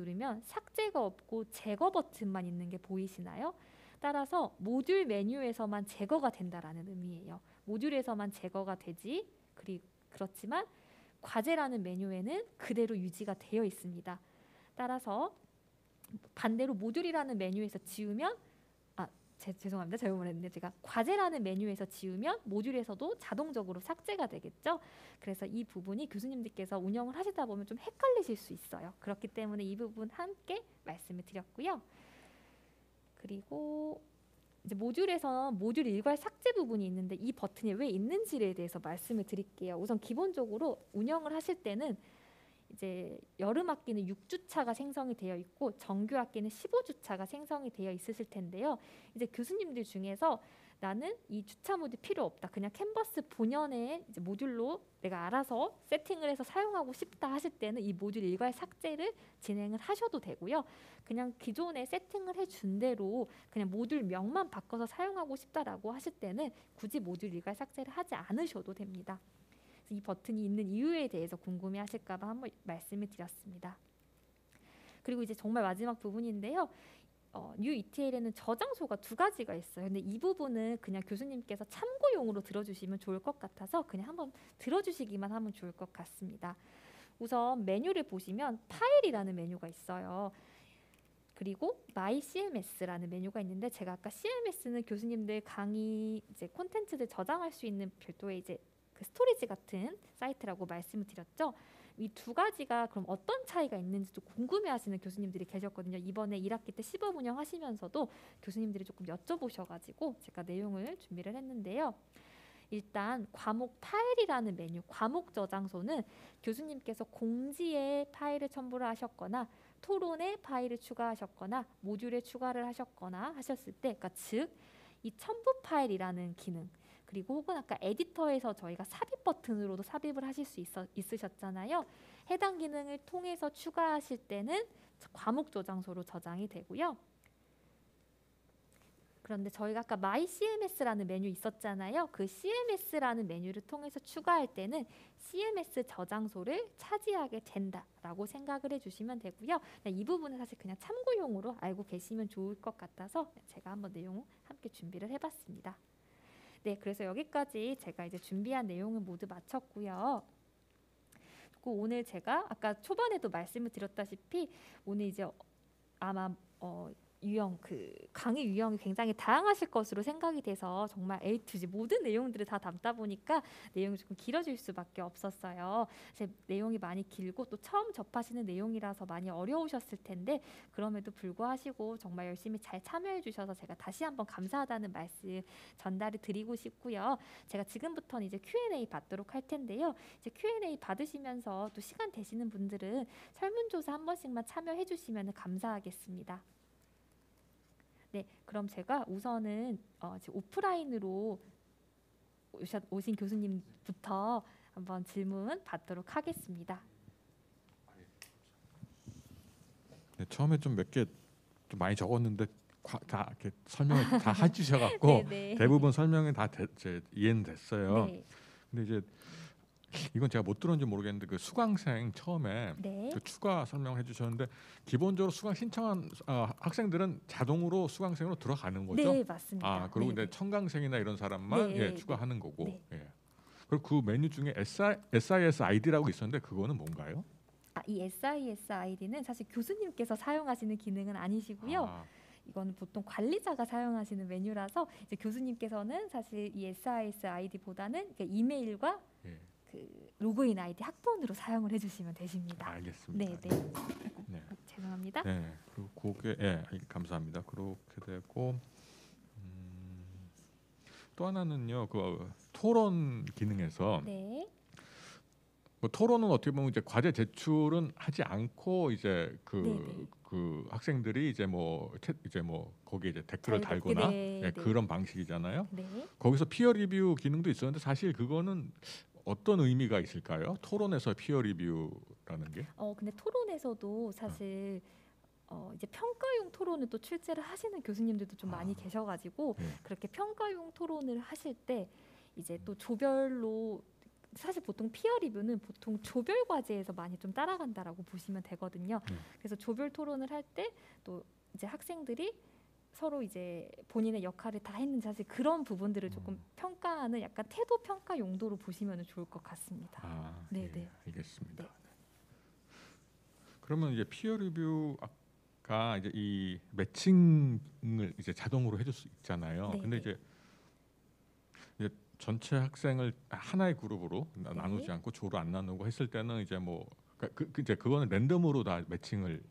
누르면 삭제가 없고 제거 버튼만 있는 게 보이시나요? 따라서 모듈 메뉴에서만 제거가 된다라는 의미예요. 모듈에서만 제거가 되지. 그리 그렇지만 과제라는 메뉴에는 그대로 유지가 되어 있습니다. 따라서 반대로 모듈이라는 메뉴에서 지우면 아 제, 죄송합니다 잘못 말했는데 제가 과제라는 메뉴에서 지우면 모듈에서도 자동적으로 삭제가 되겠죠. 그래서 이 부분이 교수님들께서 운영을 하시다 보면 좀 헷갈리실 수 있어요. 그렇기 때문에 이 부분 함께 말씀을 드렸고요. 그리고 이제 모듈에서 모듈 일괄 삭제 부분이 있는데 이 버튼이 왜 있는지에 대해서 말씀을 드릴게요. 우선 기본적으로 운영을 하실 때는 이제 여름 학기는 6주차가 생성이 되어 있고 정규 학기는 15주차가 생성이 되어 있으실 텐데요. 이제 교수님들 중에서 나는 이 주차 모드 필요 없다. 그냥 캔버스 본연의 모듈로 내가 알아서 세팅을 해서 사용하고 싶다 하실 때는 이 모듈 일괄 삭제를 진행을 하셔도 되고요. 그냥 기존에 세팅을 해준 대로 그냥 모듈 명만 바꿔서 사용하고 싶다라고 하실 때는 굳이 모듈 일괄 삭제를 하지 않으셔도 됩니다. 이 버튼이 있는 이유에 대해서 궁금해 하실까봐 한번 말씀을 드렸습니다. 그리고 이제 정말 마지막 부분인데요. 어, new ETL에는 저장소가 두 가지가 있어요. 근데 이 부분은 그냥 교수님께서 참고용으로 들어주시면 좋을 것 같아서 그냥 한번 들어주시기만 하면 좋을 것 같습니다. 우선 메뉴를 보시면 파일이라는 메뉴가 있어요. 그리고 My CMS라는 메뉴가 있는데 제가 아까 CMS는 교수님들 강의 이제 콘텐츠들 저장할 수 있는 별도의 이제 그 storage 같은 사이트라고 말씀을 드렸죠. 이 두 가지가 그럼 어떤 차이가 있는지 좀 궁금해하시는 교수님들이 계셨거든요. 이번에 1학기 때 시범 운영하시면서도 교수님들이 조금 여쭤보셔가지고 제가 내용을 준비를 했는데요. 일단 과목 파일이라는 메뉴, 과목 저장소는 교수님께서 공지에 파일을 첨부를 하셨거나 토론에 파일을 추가하셨거나 모듈에 추가를 하셨거나 하셨을 때, 그러니까 즉 이 첨부 파일이라는 기능 그리고 혹은 아까 에디터에서 저희가 삽입 버튼으로도 삽입을 하실 수 있어, 있으셨잖아요. 해당 기능을 통해서 추가하실 때는 과목 저장소로 저장이 되고요. 그런데 저희가 아까 My CMS라는 메뉴 있었잖아요. 그 CMS라는 메뉴를 통해서 추가할 때는 CMS 저장소를 차지하게 된다라고 생각을 해주시면 되고요. 네, 이 부분은 사실 그냥 참고용으로 알고 계시면 좋을 것 같아서 제가 한번 내용 함께 준비를 해봤습니다. 네, 그래서 여기까지 제가 이제 준비한 내용을 모두 마쳤고요. 오늘 제가 아까 초반에도 말씀을 드렸다시피 오늘 이제 아마 어, 유형 그 강의 유형이 굉장히 다양하실 것으로 생각이 돼서 정말 A to Z 모든 내용들을 다 담다 보니까 내용이 조금 길어질 수밖에 없었어요. 제 내용이 많이 길고 또 처음 접하시는 내용이라서 많이 어려우셨을 텐데 그럼에도 불구하시고 정말 열심히 잘 참여해 주셔서 제가 다시 한번 감사하다는 말씀 전달을 드리고 싶고요. 제가 지금부터는 이제 Q&A 받도록 할 텐데요. 이제 Q&A 받으시면서 또 시간 되시는 분들은 설문조사 한 번씩만 참여해 주시면 감사하겠습니다. 네, 그럼 제가 우선은 어, 오프라인으로 오셨, 오신 교수님부터 한번 질문 받도록 하겠습니다. 네, 처음에 좀 몇 개 좀 많이 적었는데 과, 다 이렇게 설명을 다 해주셔갖고 네, 네. 대부분 설명이 다 제, 이해는 됐어요. 네, 근데 이제 이건 제가 못 들었는지 모르겠는데 그 수강생 처음에 네, 그 추가 설명해 주셨는데 기본적으로 수강 신청한 어, 학생들은 자동으로 수강생으로 들어가는 거죠. 네, 맞습니다. 아 그리고 네, 이제 청강생이나 이런 사람만 네, 예, 네. 추가하는 거고. 네. 예. 그리고 그 메뉴 중에 SI, SIS ID라고 있었는데 그거는 뭔가요? 아, 이 SIS 아이디는 사실 교수님께서 사용하시는 기능은 아니시고요. 아, 이거는 보통 관리자가 사용하시는 메뉴라서 이제 교수님께서는 사실 이 SIS 아이디보다는 이메일과 예. 그 로그인 아이디 학번으로 사용을 해주시면 되십니다. 알겠습니다. 네, 네. 네. 죄송합니다. 네. 그리고 그게 예, 알- 감사합니다. 그렇게 되고 음, 또 하나는요. 그 토론 기능에서 네, 뭐 토론은 어떻게 보면 이제 과제 제출은 하지 않고 이제 그, 네네. 그 학생들이 이제 뭐 채, 이제 뭐 거기에 이제 댓글을 잘 달거나 네, 예, 네. 그런 방식이잖아요. 네. 거기서 피어 리뷰 기능도 있었는데 사실 그거는 어떤 의미가 있을까요? 토론에서 피어 리뷰라는 게? 어 근데 토론에서도 사실 어 이제 평가용 토론을 또 출제를 하시는 교수님들도 좀 많이 아. 계셔가지고 네. 그렇게 평가용 토론을 하실 때 이제 또 조별로 사실 보통 피어 리뷰는 보통 조별 과제에서 많이 좀 따라간다라고 보시면 되거든요. 네. 그래서 조별 토론을 할 때 또 이제 학생들이 서로 이제 본인의 역할을 다 했는지 사실 그런 부분들을 조금 음. 평가하는 약간 태도 평가 용도로 보시면 좋을 것 같습니다. 아, 네, 예, 네. 알겠습니다. 네. 그러면 이제 피어 리뷰가 이제 이 매칭을 이제 자동으로 해줄 수 있잖아요. 네, 근데 네. 이제 전체 학생을 하나의 그룹으로 나- 네. 나누지 않고 조로 안 나누고 했을 때는 이제 뭐 그, 그- 그 이제 그거는 랜덤으로 다 매칭을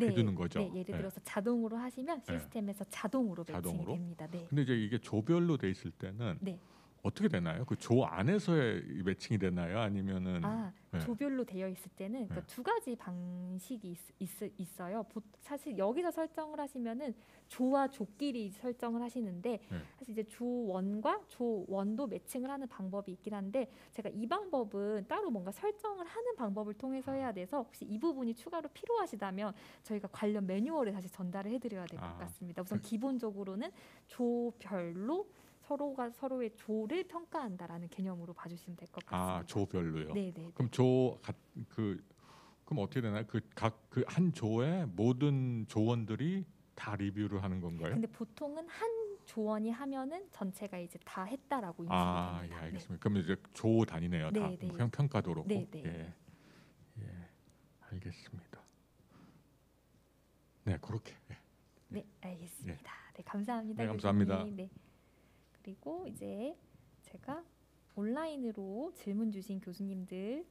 해주는 거죠? 네, 예를 네. 들어서 자동으로 하시면 네. 시스템에서 자동으로 매칭이 자동으로? 됩니다. 네. 근데 이제 이게 조별로 돼 있을 때는 네. 어떻게 되나요? 그 조 안에서의 이 매칭이 되나요? 아니면은 아 네. 조별로 되어 있을 때는 그러니까 네. 두 가지 방식이 있, 어요 사실 여기서 설정을 하시면은 조와 조끼리 설정을 하시는데 네. 사실 이제 조원과 조원도 매칭을 하는 방법이 있긴 한데 제가 이 방법은 따로 뭔가 설정을 하는 방법을 통해서 해야 돼서 혹시 이 부분이 추가로 필요하시다면 저희가 관련 매뉴얼을 다시 전달을 해드려야 될것 아. 같습니다. 우선 그- 기본적으로는 조별로 서로가 서로의 조를 평가한다라는 개념으로 봐주시면 될 것 같습니다. 아 조별로요. 네, 네. 그럼 조그 그럼 어떻게 되나요? 그 각 그 한 조의 모든 조원들이 다 리뷰를 하는 건가요? 근데 보통은 한 조원이 하면은 전체가 이제 다 했다라고 인식이 아, 예, 됩니다. 알겠습니다. 그럼 이제 조 단위네요. 다 네, 네. 평 평가도록. 네, 네. 예, 예, 알겠습니다. 네, 그렇게. 예. 네, 네, 알겠습니다. 네, 감사합니다. 네, 감사합니다. 교수님. 네. 그리고 이제 제가 온라인으로 질문 주신 교수님들의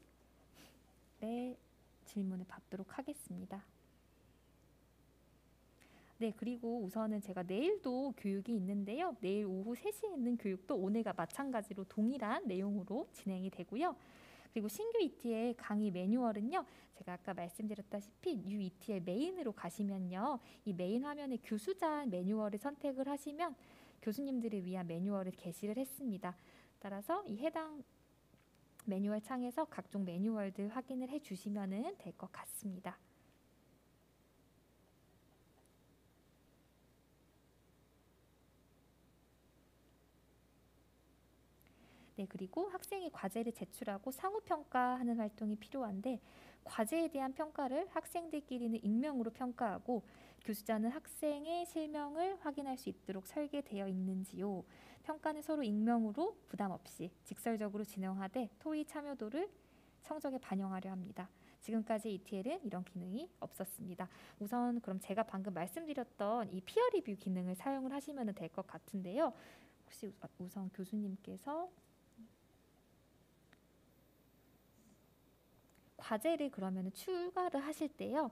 질문을 받도록 하겠습니다. 네, 그리고 우선은 제가 내일도 교육이 있는데요. 내일 오후 3시에 있는 교육도 오늘과 마찬가지로 동일한 내용으로 진행이 되고요. 그리고 신규 ET의 강의 매뉴얼은요. 제가 아까 말씀드렸다시피 new ETL의 메인으로 가시면요. 이 메인 화면에 교수자 매뉴얼을 선택을 하시면 교수님들을 위한 매뉴얼을 게시를 했습니다. 따라서 이 해당 매뉴얼 창에서 각종 매뉴얼들 확인을 해 주시면 될 것 같습니다. 네, 그리고 학생이 과제를 제출하고 상호 평가하는 활동이 필요한데 과제에 대한 평가를 학생들끼리는 익명으로 평가하고 교수자는 학생의 실명을 확인할 수 있도록 설계되어 있는지요. 평가는 서로 익명으로 부담 없이 직설적으로 진행하되 토의 참여도를 성적에 반영하려 합니다. 지금까지 ETL은 이런 기능이 없었습니다. 우선 그럼 제가 방금 말씀드렸던 이 피어 리뷰 기능을 사용을 하시면 될 것 같은데요. 혹시 우- 우선 교수님께서 과제를 그러면 추가를 하실 때요.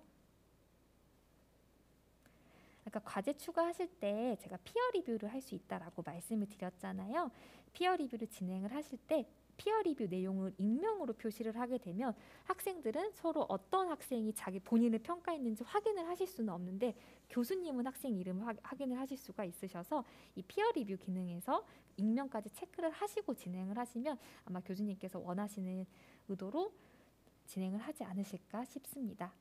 그러니까 과제 추가하실 때 제가 피어 리뷰를 할 수 있다라고 말씀을 드렸잖아요. 피어 리뷰를 진행을 하실 때 피어 리뷰 내용을 익명으로 표시를 하게 되면 학생들은 서로 어떤 학생이 자기 본인을 평가했는지 확인을 하실 수는 없는데 교수님은 학생 이름을 확- 확인을 하실 수가 있으셔서 이 피어 리뷰 기능에서 익명까지 체크를 하시고 진행을 하시면 아마 교수님께서 원하시는 의도로 진행을 하지 않으실까 싶습니다.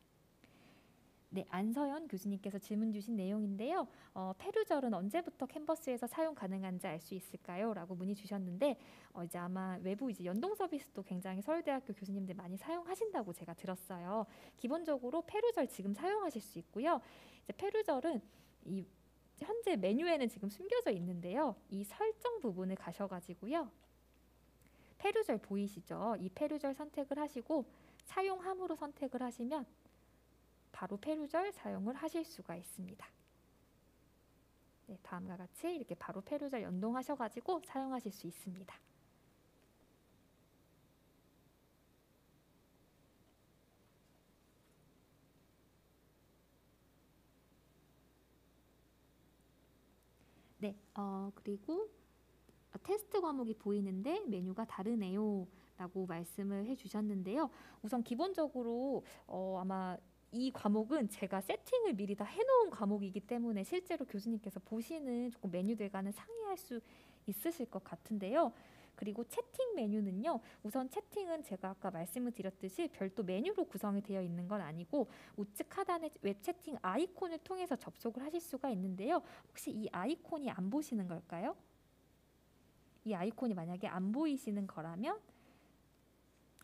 네, 안서연 교수님께서 질문 주신 내용인데요. 어, 페루절은 언제부터 캔버스에서 사용 가능한지 알 수 있을까요? 라고 문의 주셨는데 어, 이제 아마 외부 이제 연동 서비스도 굉장히 서울대학교 교수님들 많이 사용하신다고 제가 들었어요. 기본적으로 페루절 지금 사용하실 수 있고요. 이제 페루절은 이 현재 메뉴에는 지금 숨겨져 있는데요. 이 설정 부분을 가셔가지고요. 페루절 보이시죠? 이 페루절 선택을 하시고 사용함으로 선택을 하시면 바로 페루절 사용을 하실 수가 있습니다. 네, 다음과 같이 이렇게 바로 페루절 연동하셔가지고 사용하실 수 있습니다. 네, 어, 그리고 테스트 과목이 보이는데 메뉴가 다르네요. 라고 말씀을 해주셨는데요. 우선 기본적으로 어, 아마 이 과목은 제가 세팅을 미리 다 해놓은 과목이기 때문에 실제로 교수님께서 보시는 조금 메뉴 들과는 상이할 수 있으실 것 같은데요. 그리고 채팅 메뉴는요. 우선 채팅은 제가 아까 말씀을 드렸듯이 별도 메뉴로 구성이 되어 있는 건 아니고 우측 하단의 웹 채팅 아이콘을 통해서 접속을 하실 수가 있는데요. 혹시 이 아이콘이 안 보시는 걸까요? 이 아이콘이 만약에 안 보이시는 거라면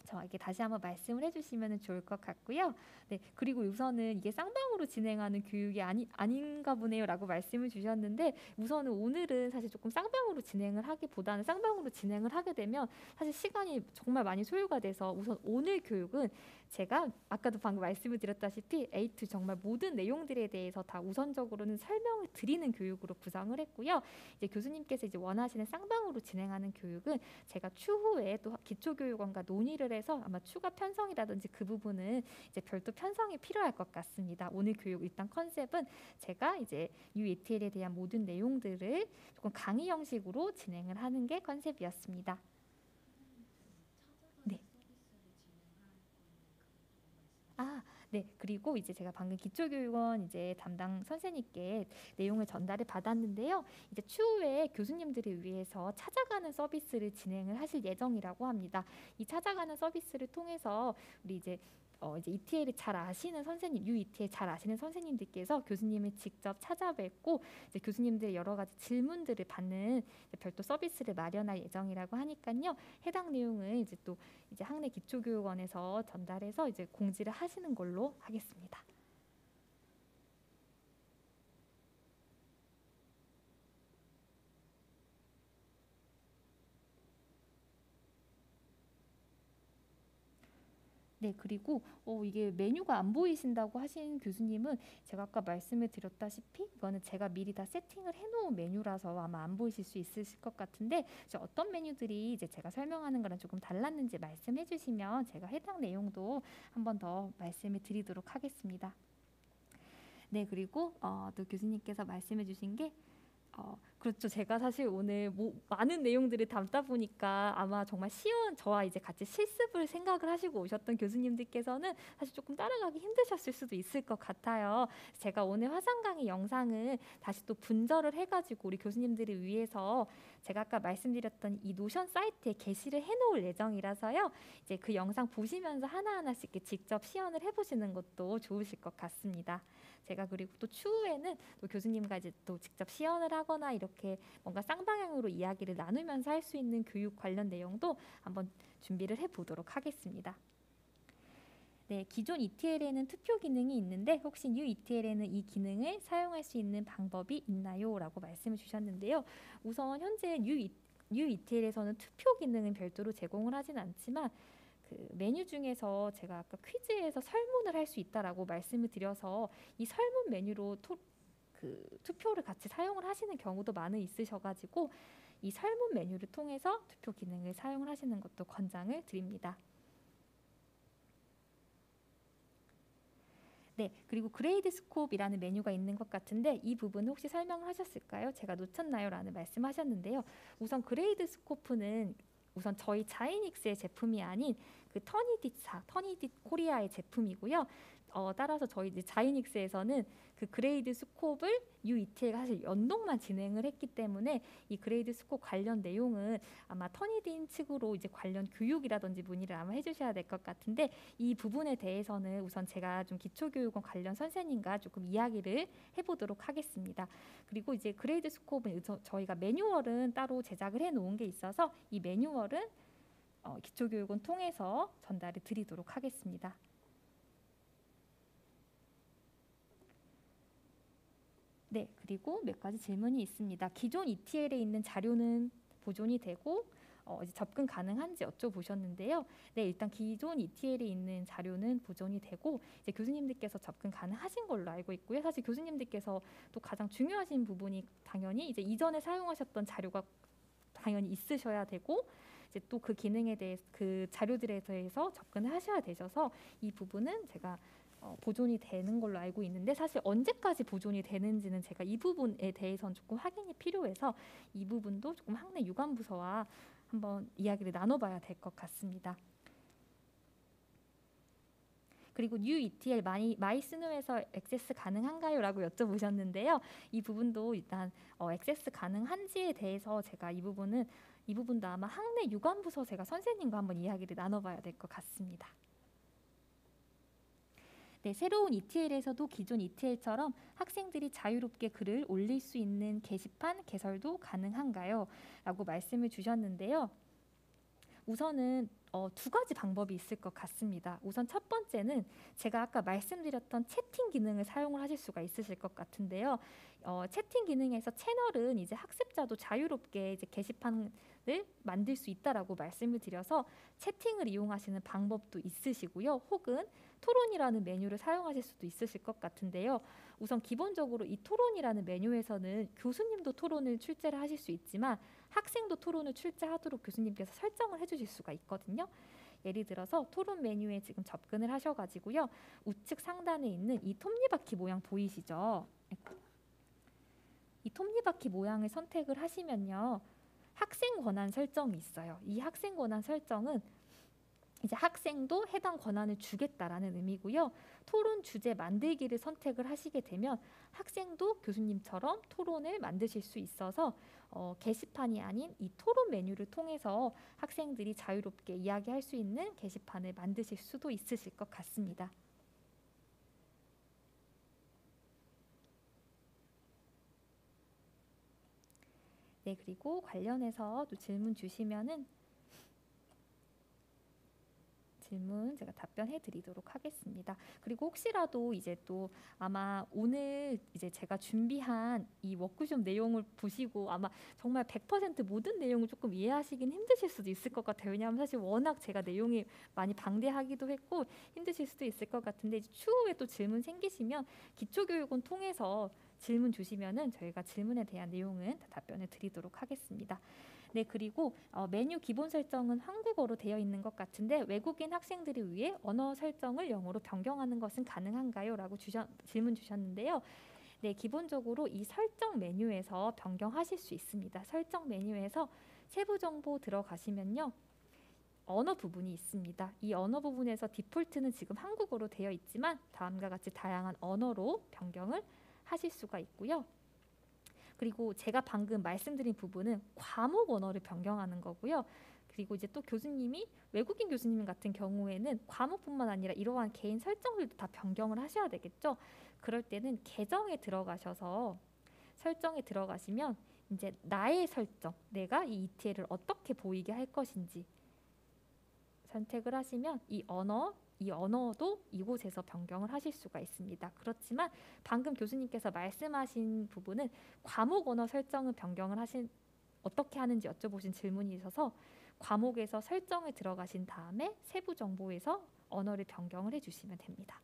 저에게 다시 한번 말씀을 해주시면 좋을 것 같고요. 네, 그리고 우선은 이게 쌍방으로 진행하는 교육이 아니 아닌가 보네요라고 말씀을 주셨는데 우선은 오늘은 사실 조금 쌍방으로 진행을 하기보다는 쌍방으로 진행을 하게 되면 사실 시간이 정말 많이 소요가 돼서 우선 오늘 교육은 제가 아까도 방금 말씀을 드렸다시피 A2 정말 모든 내용들에 대해서 다 우선적으로는 설명을 드리는 교육으로 구성을 했고요. 이제 교수님께서 이제 원하시는 쌍방으로 진행하는 교육은 제가 추후에 또 기초교육원과 논의를 해서 아마 추가 편성이라든지 그 부분은 이제 별도 편성이 필요할 것 같습니다. 오늘 교육 일단 컨셉은 제가 이제 UETL에 대한 모든 내용들을 조금 강의 형식으로 진행을 하는 게 컨셉이었습니다. 네. 아, 네. 그리고 이제 제가 방금 기초교육원 이제 담당 선생님께 내용을 전달을 받았는데요. 이제 추후에 교수님들을 위해서 찾아가는 서비스를 진행을 하실 예정이라고 합니다. 이 찾아가는 서비스를 통해서 우리 이제 어 이제 ETL을 잘 아시는 선생님, UETL 잘 아시는 선생님들께서 교수님을 직접 찾아뵙고 이제 교수님들의 여러 가지 질문들을 받는 별도 서비스를 마련할 예정이라고 하니까요. 해당 내용을 이제 또 이제 학내 기초교육원에서 전달해서 이제 공지를 하시는 걸로 하겠습니다. 네, 그리고 어, 이게 메뉴가 안 보이신다고 하신 교수님은 제가 아까 말씀을 드렸다시피 이거는 제가 미리 다 세팅을 해놓은 메뉴라서 아마 안 보이실 수 있으실 것 같은데 어떤 메뉴들이 이제 제가 설명하는 거랑 조금 달랐는지 말씀해 주시면 제가 해당 내용도 한 번 더 말씀을 드리도록 하겠습니다. 네, 그리고 어, 또 교수님께서 말씀해 주신 게 어, 그렇죠. 제가 사실 오늘 뭐 많은 내용들을 담다 보니까 아마 정말 쉬운 저와 이제 같이 실습을 생각을 하시고 오셨던 교수님들께서는 사실 조금 따라가기 힘드셨을 수도 있을 것 같아요. 제가 오늘 화상 강의 영상을 다시 또 분절을 해가지고 우리 교수님들을 위해서 제가 아까 말씀드렸던 이 노션 사이트에 게시를 해놓을 예정이라서요. 이제 그 영상 보시면서 하나하나씩 직접 시연을 해보시는 것도 좋으실 것 같습니다. 제가 그리고 또 추후에는 또 교수님과 이제 또 직접 시연을 하거나 이렇게 뭔가 쌍방향으로 이야기를 나누면서 할 수 있는 교육 관련 내용도 한번 준비를 해 보도록 하겠습니다. 네, 기존 ETL에는 투표 기능이 있는데 혹시 new ETL에는 이 기능을 사용할 수 있는 방법이 있나요? 라고 말씀을 주셨는데요. 우선 현재 new, new ETL에서는 투표 기능은 별도로 제공을 하진 않지만 그 메뉴 중에서 제가 아까 퀴즈에서 설문을 할 수 있다라고 말씀을 드려서 이 설문 메뉴로 토, 그 투표를 같이 사용을 하시는 경우도 많이 있으셔가지고 이 설문 메뉴를 통해서 투표 기능을 사용을 하시는 것도 권장을 드립니다. 네, 그리고 Gradescope이라는 메뉴가 있는 것 같은데 이 부분 혹시 설명을 하셨을까요? 제가 놓쳤나요? 라는 말씀하셨는데요. 우선 Gradescope는 우선 저희 Xinics의 제품이 아닌 그 Turnitin사, Turnitin 코리아의 제품이고요. 어, 따라서 저희 이제 Xinics에서는 그 그레이드 스콥을 UETL과 사실 연동만 진행을 했기 때문에 이 Gradescope 관련 내용은 아마 Turnitin 측으로 이제 관련 교육이라든지 문의를 아마 해주셔야 될 것 같은데 이 부분에 대해서는 우선 제가 좀 기초교육원 관련 선생님과 조금 이야기를 해보도록 하겠습니다. 그리고 이제 그레이드 스콥은 저희가 매뉴얼은 따로 제작을 해놓은 게 있어서 이 매뉴얼은 어, 기초교육원 통해서 전달을 드리도록 하겠습니다. 네, 그리고 몇 가지 질문이 있습니다. 기존 ETL에 있는 자료는 보존이 되고 어, 이제 접근 가능한지 여쭤보셨는데요. 네, 일단 기존 ETL에 있는 자료는 보존이 되고 이제 교수님들께서 접근 가능하신 걸로 알고 있고요. 사실 교수님들께서 또 가장 중요하신 부분이 당연히 이제 이전에 사용하셨던 자료가 당연히 있으셔야 되고 이제 또 그 기능에 대해 그 자료들에 대해서 접근을 하셔야 되셔서 이 부분은 제가 어, 보존이 되는 걸로 알고 있는데 사실 언제까지 보존이 되는지는 제가 이 부분에 대해서는 조금 확인이 필요해서 이 부분도 조금 학내 유관부서와 한번 이야기를 나눠봐야 될 것 같습니다. 그리고 new ETL my, mySNU에서 액세스 가능한가요? 라고 여쭤보셨는데요. 이 부분도 일단 어, 액세스 가능한지에 대해서 제가 이 부분은 이 부분도 아마 학내 유관부서 제가 선생님과 한번 이야기를 나눠봐야 될 것 같습니다. 네, 새로운 ETL에서도 기존 ETL처럼 학생들이 자유롭게 글을 올릴 수 있는 게시판 개설도 가능한가요? 라고 말씀을 주셨는데요. 우선은 어, 두 가지 방법이 있을 것 같습니다. 우선 첫 번째는 제가 아까 말씀드렸던 채팅 기능을 사용을 하실 수가 있으실 것 같은데요. 어, 채팅 기능에서 채널은 이제 학습자도 자유롭게 이제 게시판 을 만들 수 있다라고 말씀을 드려서 채팅을 이용하시는 방법도 있으시고요. 혹은 토론이라는 메뉴를 사용하실 수도 있으실 것 같은데요. 우선 기본적으로 이 토론이라는 메뉴에서는 교수님도 토론을 출제를 하실 수 있지만 학생도 토론을 출제하도록 교수님께서 설정을 해주실 수가 있거든요. 예를 들어서 토론 메뉴에 지금 접근을 하셔가지고요. 우측 상단에 있는 이 톱니바퀴 모양 보이시죠? 이 톱니바퀴 모양을 선택을 하시면요. 학생 권한 설정이 있어요. 이 학생 권한 설정은 이제 학생도 해당 권한을 주겠다라는 의미고요. 토론 주제 만들기를 선택을 하시게 되면 학생도 교수님처럼 토론을 만드실 수 있어서 어, 게시판이 아닌 이 토론 메뉴를 통해서 학생들이 자유롭게 이야기할 수 있는 게시판을 만드실 수도 있으실 것 같습니다. 네, 그리고 관련해서 또 질문 주시면은 질문 제가 답변해 드리도록 하겠습니다. 그리고 혹시라도 이제 또 아마 오늘 이제 제가 준비한 이 워크숍 내용을 보시고 아마 정말 100% 모든 내용을 조금 이해하시긴 힘드실 수도 있을 것 같아요. 왜냐하면 사실 워낙 제가 내용이 많이 방대하기도 했고 힘드실 수도 있을 것 같은데 추후에 또 질문 생기시면 기초교육원 통해서 질문 주시면은 저희가 질문에 대한 내용은 다 답변을 드리도록 하겠습니다. 네, 그리고 어, 메뉴 기본 설정은 한국어로 되어 있는 것 같은데 외국인 학생들을 위해 언어 설정을 영어로 변경하는 것은 가능한가요? 라고 주셔, 질문 주셨는데요. 네, 기본적으로 이 설정 메뉴에서 변경하실 수 있습니다. 설정 메뉴에서 세부 정보 들어가시면요. 언어 부분이 있습니다. 이 언어 부분에서 디폴트는 지금 한국어로 되어 있지만 다음과 같이 다양한 언어로 변경을 하실 수가 있고요. 그리고 제가 방금 말씀드린 부분은 과목 언어를 변경하는 거고요. 그리고 이제 또 교수님이 외국인 교수님 같은 경우에는 과목뿐만 아니라 이러한 개인 설정들도 다 변경을 하셔야 되겠죠. 그럴 때는 계정에 들어가셔서 설정에 들어가시면 이제 나의 설정, 내가 이 ETL을 어떻게 보이게 할 것인지 선택을 하시면 이 언어 이 언어도 이곳에서 변경을 하실 수가 있습니다. 그렇지만 방금 교수님께서 말씀하신 부분은 과목 언어 설정을 변경을 하신 어떻게 하는지 여쭤보신 질문이 있어서 과목에서 설정에 들어가신 다음에 세부 정보에서 언어를 변경을 해주시면 됩니다.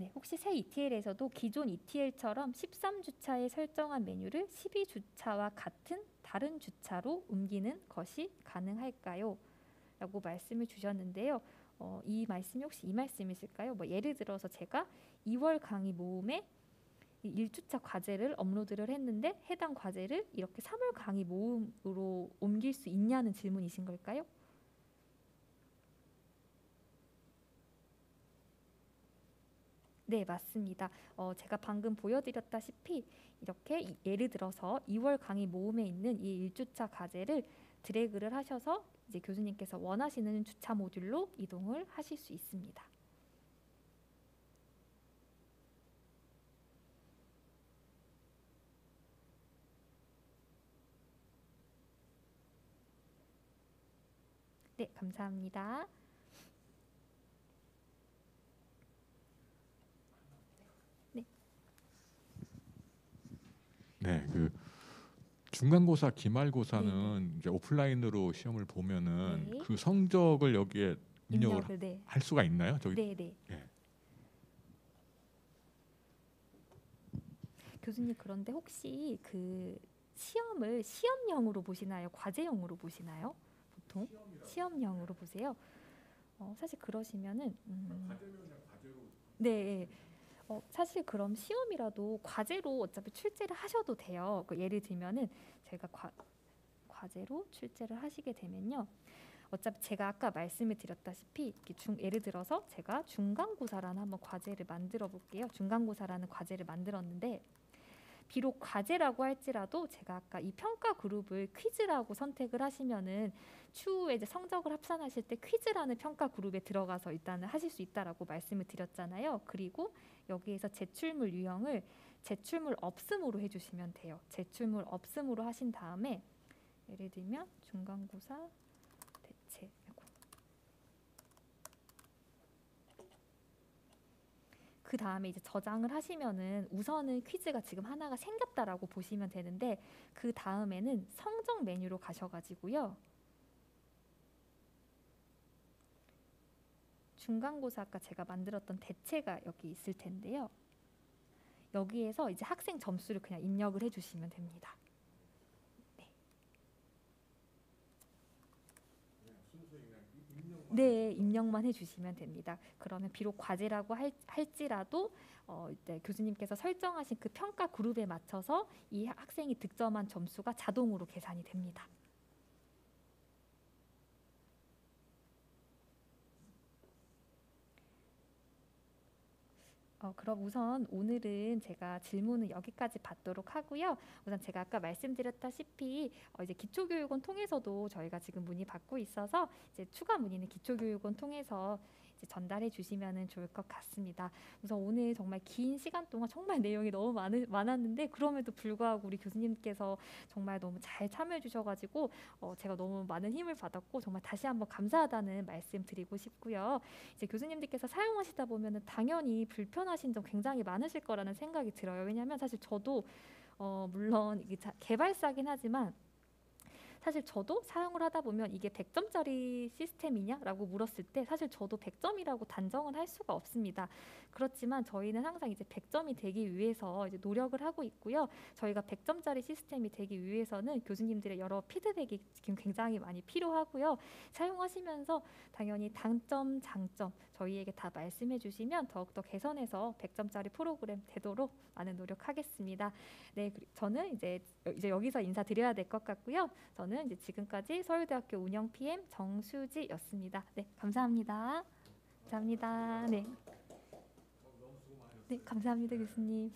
네, 혹시 새 ETL에서도 기존 ETL처럼 13주차에 설정한 메뉴를 12주차와 같은 다른 주차로 옮기는 것이 가능할까요? 라고 말씀을 주셨는데요. 어, 이 말씀이 혹시 이 말씀이실까요? 뭐 예를 들어서 제가 2월 강의 모음에 1주차 과제를 업로드를 했는데 해당 과제를 이렇게 3월 강의 모음으로 옮길 수 있냐는 질문이신 걸까요? 네, 맞습니다. 어, 제가 방금 보여드렸다시피 이렇게 예를 들어서 2월 강의 모음에 있는 이 1주차 과제를 드래그를 하셔서 이제 교수님께서 원하시는 주차 모듈로 이동을 하실 수 있습니다. 네, 감사합니다. 네, 그 중간고사, 기말고사는 이제 오프라인으로 시험을 보면은 네. 그 성적을 여기에 입력을 입력을 네. 할 수가 있나요? 저기 네, 네. 예. 교수님 그런데 혹시 그 시험을 시험형으로 보시나요? 과제형으로 보시나요? 보통 시험형으로 보세요. 어, 사실 그러시면은 음, 네. 어, 사실 그럼 시험이라도 과제로 어차피 출제를 하셔도 돼요. 그 예를 들면은 제가 과, 과제로 출제를 하시게 되면요. 어차피 제가 아까 말씀을 드렸다시피 중, 예를 들어서 제가 중간고사라는 한번 과제를 만들어 볼게요. 중간고사라는 과제를 만들었는데 비록 과제라고 할지라도 제가 아까 이 평가 그룹을 퀴즈라고 선택을 하시면은 추후에 이제 성적을 합산하실 때 퀴즈라는 평가 그룹에 들어가서 일단은 하실 수 있다라고 말씀을 드렸잖아요. 그리고 여기에서 제출물 유형을 제출물 없음으로 해주시면 돼요. 제출물 없음으로 하신 다음에 예를 들면 중간고사 대체 요거. 그 다음에 이제 저장을 하시면은 우선은 퀴즈가 지금 하나가 생겼다라고 보시면 되는데 그 다음에는 성적 메뉴로 가셔가지고요. 중간고사 아까 제가 만들었던 대체가 여기 있을 텐데요. 여기에서 이제 학생 점수를 그냥 입력을 해주시면 됩니다. 네, 입력만 해주시면 됩니다. 그러면 비록 과제라고 할, 할지라도 어, 이제 교수님께서 설정하신 그 평가 그룹에 맞춰서 이 학생이 득점한 점수가 자동으로 계산이 됩니다. 어, 그럼 우선 오늘은 제가 질문을 여기까지 받도록 하고요. 우선 제가 아까 말씀드렸다시피 어, 이제 기초교육원 통해서도 저희가 지금 문의 받고 있어서 이제 추가 문의는 기초교육원 통해서 전달해 주시면 좋을 것 같습니다. 우선 오늘 정말 긴 시간 동안 정말 내용이 너무 많, 많았는데 그럼에도 불구하고 우리 교수님께서 정말 너무 잘 참여해 주셔가지고 어, 제가 너무 많은 힘을 받았고 정말 다시 한번 감사하다는 말씀 드리고 싶고요. 이제 교수님들께서 사용하시다 보면은 당연히 불편하신 점 굉장히 많으실 거라는 생각이 들어요. 왜냐하면 사실 저도 어, 물론 개발사긴 하지만 사실 저도 사용을 하다 보면 이게 100점짜리 시스템이냐라고 물었을 때 사실 저도 100점이라고 단정은 할 수가 없습니다. 그렇지만 저희는 항상 이제 100점이 되기 위해서 이제 노력을 하고 있고요. 저희가 100점짜리 시스템이 되기 위해서는 교수님들의 여러 피드백이 지금 굉장히 많이 필요하고요. 사용하시면서 당연히 단점, 장점 저희에게 다 말씀해 주시면 더욱더 개선해서 100점짜리 프로그램 되도록 많은 노력하겠습니다. 네, 저는 이제 이제 여기서 인사드려야 될 것 같고요. 저는 이제 지금까지 서울대학교 운영 PM 정수지였습니다. 네, 감사합니다. 감사합니다. 네. 네, 감사합니다, 교수님.